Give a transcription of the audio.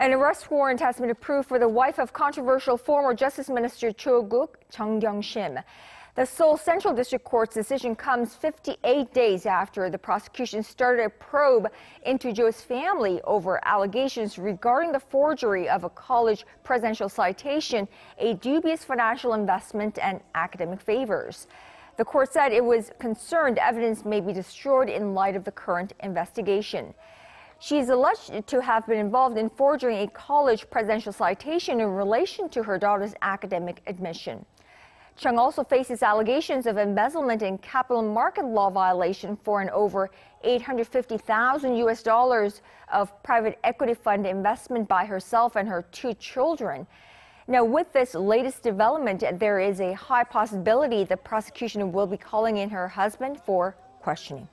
An arrest warrant has been approved for the wife of controversial former Justice Minister Cho Kuk, Chung Kyung-sim. The Seoul Central District Court's decision comes 58 days after the prosecution started a probe into Cho's family over allegations regarding the forgery of a college presidential citation, a dubious financial investment, and academic favors. The court said it was concerned evidence may be destroyed in light of the current investigation. She is alleged to have been involved in forging a college presidential citation in relation to her daughter's academic admission. Chung also faces allegations of embezzlement and capital market law violation for an over 850,000 US dollars of private equity fund investment by herself and her two children. Now, with this latest development, there is a high possibility the prosecution will be calling in her husband for questioning.